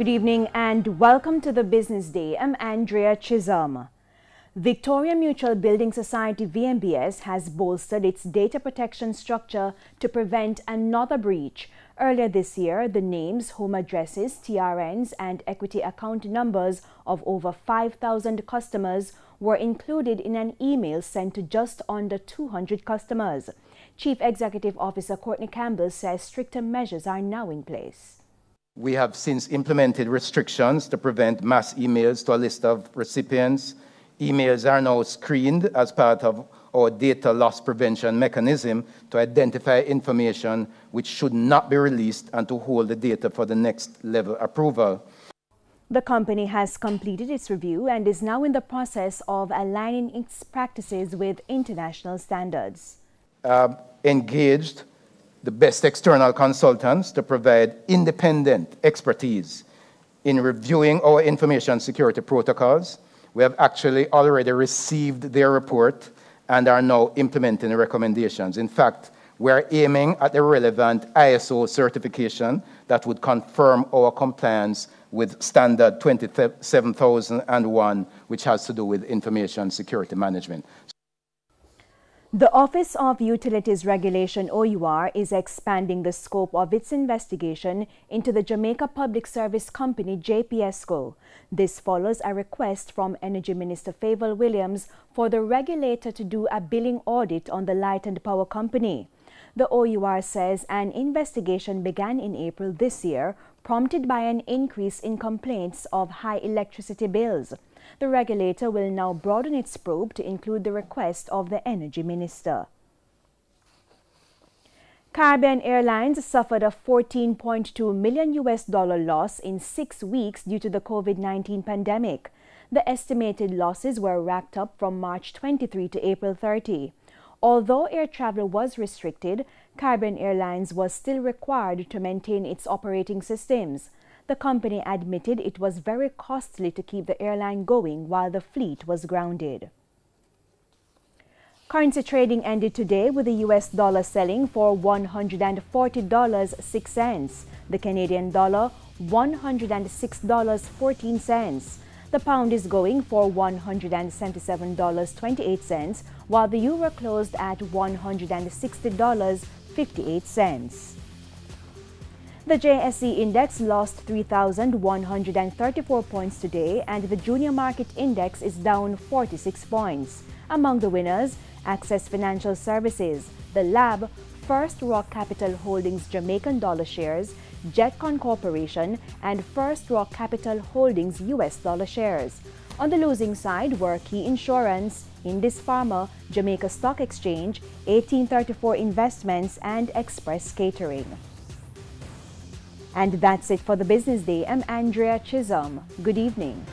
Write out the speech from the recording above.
Good evening and welcome to the Business Day. I'm Andrea Chisholm. Victoria Mutual Building Society VMBS has bolstered its data protection structure to prevent another breach. Earlier this year, the names, home addresses, TRNs, and equity account numbers of over 5,000 customers were included in an email sent to just under 200 customers. Chief Executive Officer Courtney Campbell says stricter measures are now in place. We have since implemented restrictions to prevent mass emails to a list of recipients. Emails are now screened as part of our data loss prevention mechanism to identify information which should not be released and to hold the data for the next level approval. The company has completed its review and is now in the process of aligning its practices with international standards uh, engaged the best external consultants to provide independent expertise in reviewing our information security protocols. We have actually already received their report and are now implementing the recommendations. In fact, we are aiming at the relevant ISO certification that would confirm our compliance with standard 27001, which has to do with information security management. The Office of Utilities Regulation OUR is expanding the scope of its investigation into the Jamaica Public Service Company JPSCO. This follows a request from Energy Minister Fayval Williams for the regulator to do a billing audit on the Light and Power Company. The OUR says an investigation began in April this year, prompted by an increase in complaints of high electricity bills. The regulator will now broaden its probe to include the request of the Energy Minister. Caribbean Airlines suffered a 14.2 million US dollar loss in six weeks due to the COVID-19 pandemic. The estimated losses were racked up from March 23 to April 30. Although air travel was restricted, Caribbean Airlines was still required to maintain its operating systems. The company admitted it was very costly to keep the airline going while the fleet was grounded. Currency trading ended today with the US dollar selling for $140.06, the Canadian dollar $106.14. The pound is going for $177.28, while the euro closed at $160.58. The JSE index lost 3,134 points today and the junior market index is down 46 points. Among the winners, Access Financial Services, The Lab, First Rock Capital Holdings Jamaican dollar shares, Jetcon Corporation, and First Rock Capital Holdings US dollar shares. On the losing side were Key Insurance, Indies Pharma, Jamaica Stock Exchange, 1834 Investments, and Express Catering. And that's it for the Business Day. I'm Andrea Chisholm. Good evening.